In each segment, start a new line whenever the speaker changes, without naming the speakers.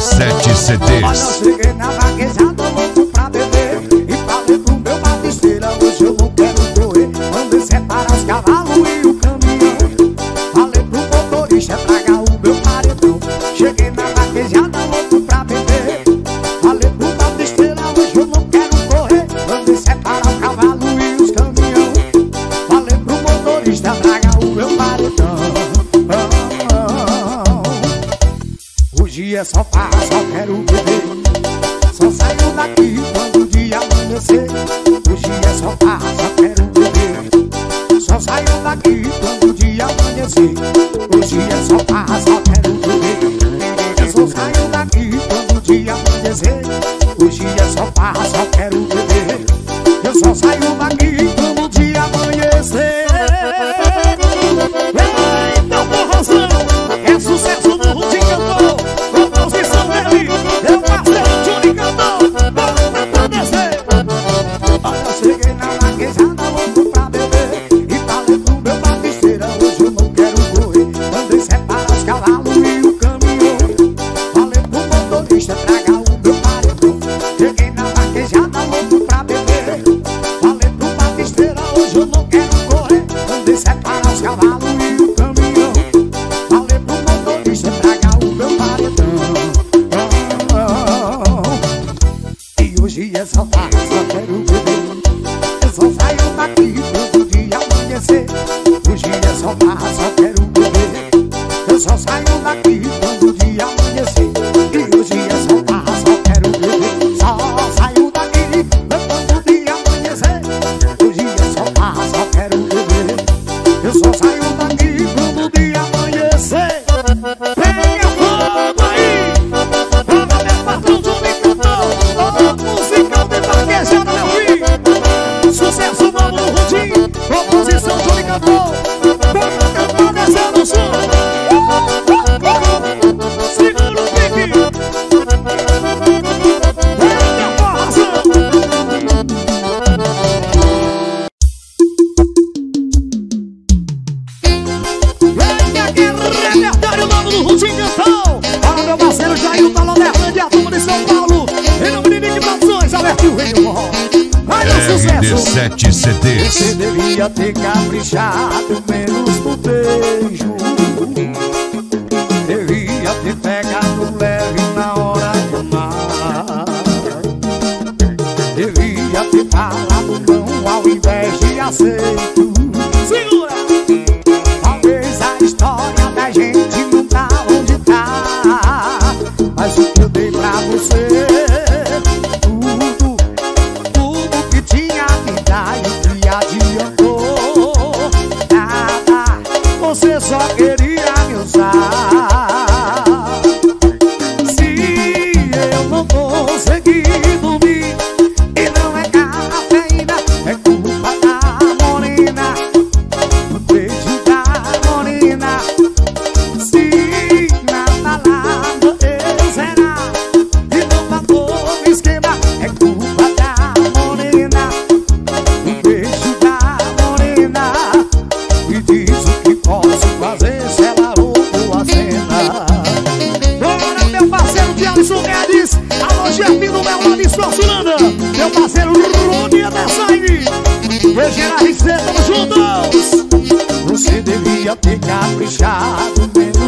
17
CDs.
Quando cheguei na pra beber. E falei pro meu hoje eu doer. Mandei separar os cavalos e o caminhão. Falei pro motorista, é pra pra Hoje é só passa, só quero beber Eu só saio daqui quando o dia amanhecer Hoje é só passa, só quero beber Eu só saio daqui ter caprichado menos no beijo Devia ter pegado leve na hora de amar Devia ter falado não ao invés de aceito. Senhora, Talvez a história da gente não tá onde tá Mas o que eu dei Tamo juntos! Você devia ter caprichado,
né?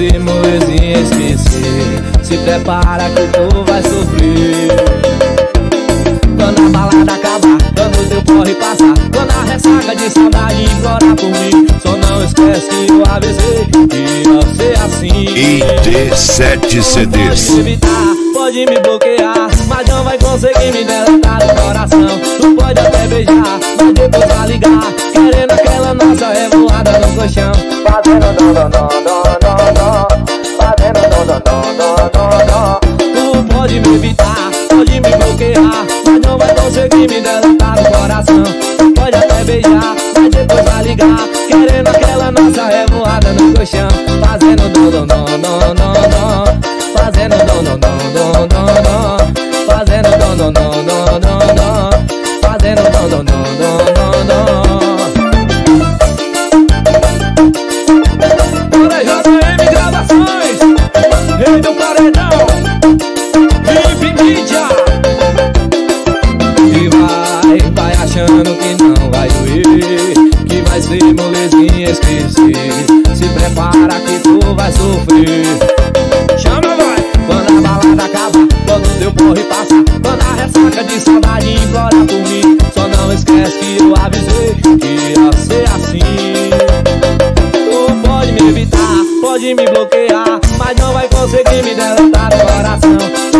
Ser molezinha esquecer Se prepara que tu vai sofrer. Quando a balada acabar, quando teu corre passar. Quando a ressaca de saudade implorar por mim Só não esquece que eu avisei que ia ser assim.
ID7 CDs.
Pode me evitar, pode me bloquear Mas não vai conseguir me deletar do coração. Tu pode até beijar, mas depois vai ligar. Querendo aquela nossa revoada no colchão. Fazendo dom, dom, dom, dom, evitar, pode me bloquear Mas não vai conseguir me deletar do coração achando que não vai doer Que vai ser molezinha esquecer Se prepara que tu vai sofrer. Chama, vai! Quando a balada acaba, quando teu porre passa Quando a ressaca de saudade implora por mim Só não esquece que eu avisei que ia ser assim. Tu pode me evitar, pode me bloquear Mas não vai conseguir me deletar do coração.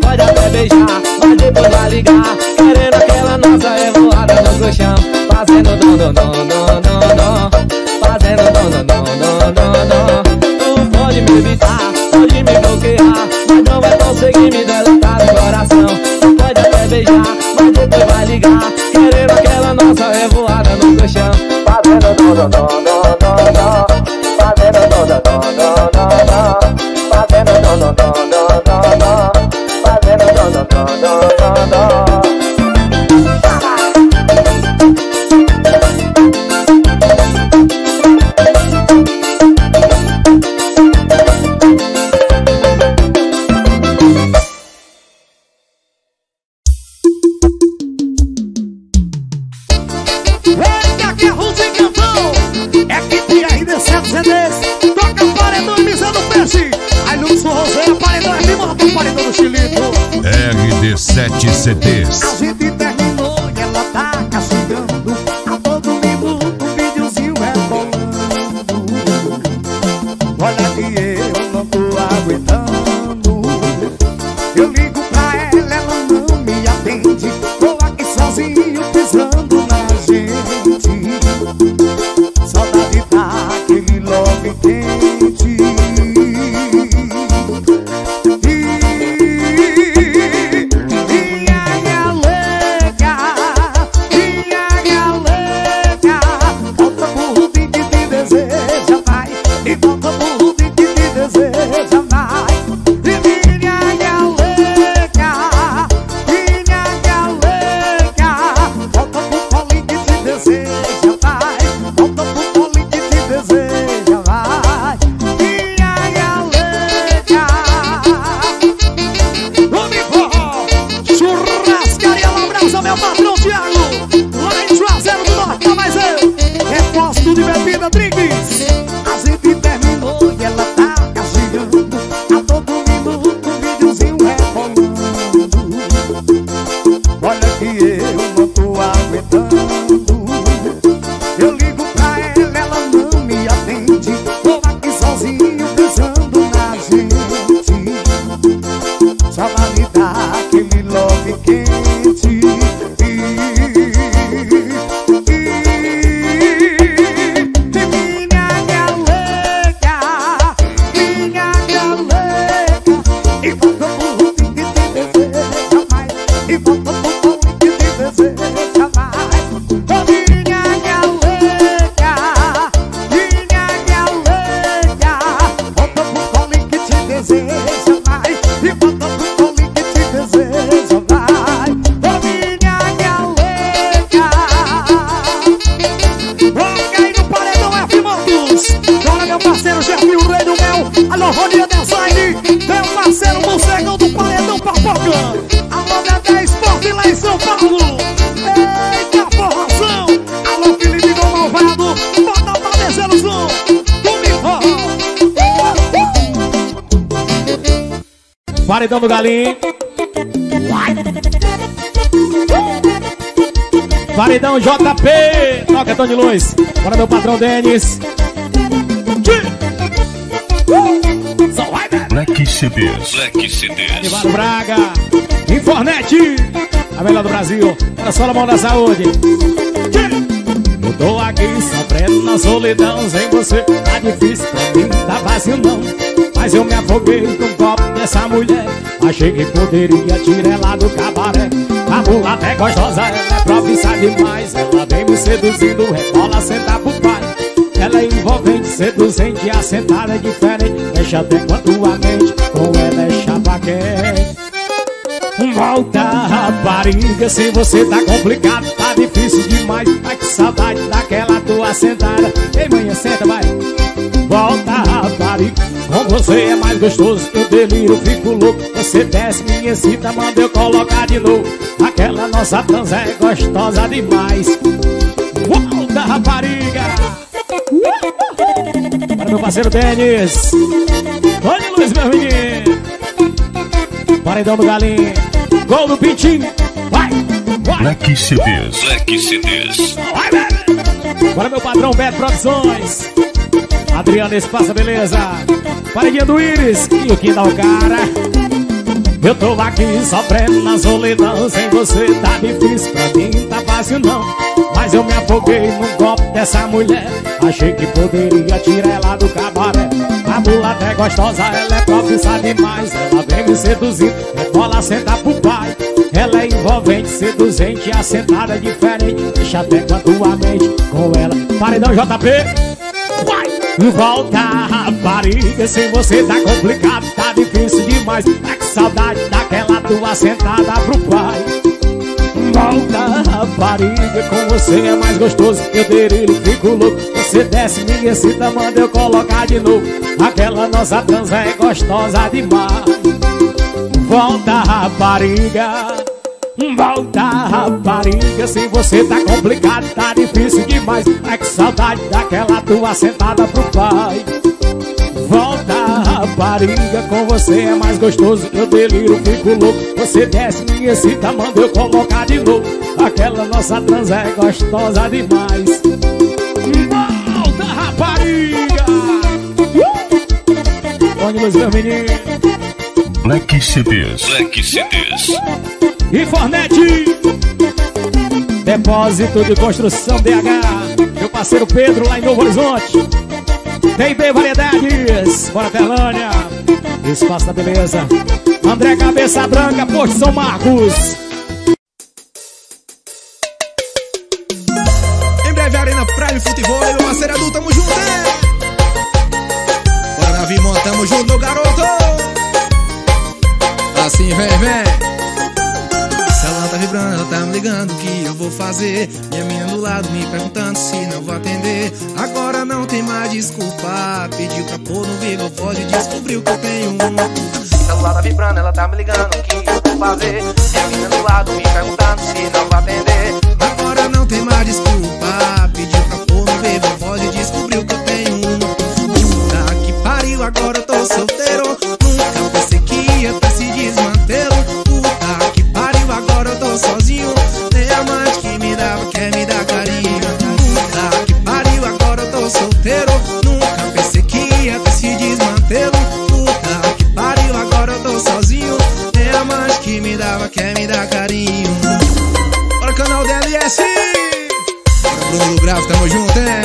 Pode até beijar, mas depois vai ligar Querendo nossa
香，发财咚咚咚咚咚咚。Olha que eu e volta São Paulo Eita, forração Alô, Felipe do Malvado Bota pra descer o som
Paredão do Galinho. Paredão JP. Toca, Tom de Luz. Bora, meu patrão Denis.
Black CDs.
Black CDs.
Ivaro Braga. Infornet. A melhor do Brasil. Para Solomão da Saúde. Eu tô aqui sofrendo na solidão sem você. Tá difícil pra mim, tá fácil não. Mas eu me afoguei com um copo dessa mulher. Achei que poderia tirar ela do cabaré. A mulata é gostosa, ela é propícia demais. Ela vem me seduzindo, rebola, senta pro pai. Ela é envolvente, seduzente, assentada é diferente. Mexe até quanto a mente, com ela é chapa quente. Volta, rapariga, se você tá complicado, tá difícil demais. Ai que saudade daquela tua sentada. Ei, manhã, senta, vai. Volta, rapariga, com você é mais gostoso. Eu deliro, fico louco. Você desce, me excita, manda eu colocar de novo. Aquela nossa transa é gostosa demais. Volta, rapariga. Para meu parceiro Denis. Tony Luiz, meu menino. Paredão do Galinho. Gol do Pintinho. Vai, vai,
Black CDs.
Black CDs.
vai, velho. Agora meu padrão Beto Produções. Adriano Espaça, beleza? Paredinha do Íris. E o que dá o cara? Eu tô aqui sofrendo na solidão Sem você tá difícil, pra mim tá fácil não Mas eu me afoguei num copo dessa mulher Achei que poderia tirar ela do cabaré A mulata é gostosa, ela é propícia demais Ela vem me seduzindo, é bola senta pro pai Ela é envolvente, seduzente, assentada é diferente Deixa até com a tua mente com ela Paredão JP Vai! Volta, rapariga, sem você tá complicado, tá difícil demais. Tá que saudade daquela tua sentada pro pai. Volta, rapariga, com você é mais gostoso. Eu delírio, fico louco. Você desce, me excita, manda eu colocar de novo. Aquela nossa transa é gostosa demais. Volta, rapariga. Volta, rapariga, se você tá complicado, tá difícil demais. É que saudade daquela tua sentada pro pai. Rapariga, com você é mais gostoso. Eu deliro, fico louco. Você desce, me excita, manda eu colocar de novo. Aquela nossa transa é gostosa demais. Volta, rapariga! Onde meus meus meninos?
Black CDs.
Black CDs.
Infornet Depósito de Construção DH Meu parceiro Pedro lá em Novo Horizonte Tem bem variedades Bora Telânia Espaço da Beleza André Cabeça Branca, Posto São Marcos
Em breve, Arena Prime Futebol, meu parceiro Edu, tamo junto, é? Bora, Davi, montamos junto, garoto! Assim, vem, vem! Ligando o que eu vou fazer? Minha mina do lado me perguntando se não vou atender. Agora não tem mais desculpa Pediu pra pôr no vivo, pode descobriu que eu tenho. Um celular tá vibrando, ela tá me ligando o que eu vou fazer? Minha mina do lado me perguntando se não vou atender Bruno do Gravo, tamo junto, é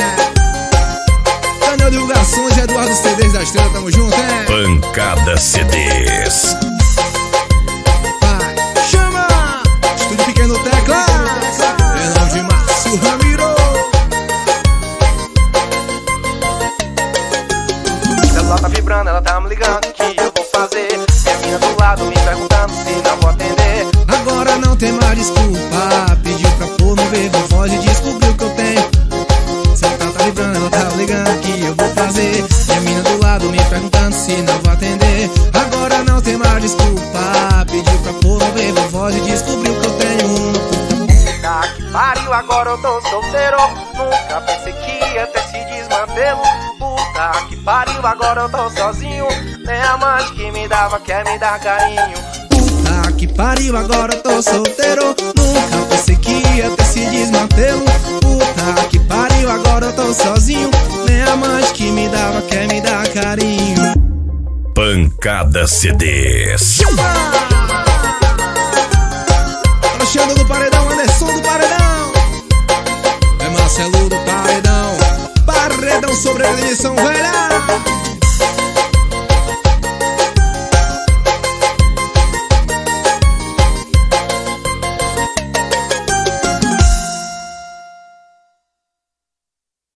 Canal Divulgações, Eduardo CDs da Estrela, tamo junto, é
Pancada CDs.
Dava quer me dar carinho.
Puta que pariu, agora eu tô solteiro. Nunca pensei que ia ter esse desmantelo. Puta que pariu, agora eu tô sozinho. Nem a amante que me dava quer me dar carinho.
Pancada CDs.
Alexandre do Paredão, Anderson do Paredão. É Marcelo do Paredão. Paredão sobre a eleição, velha.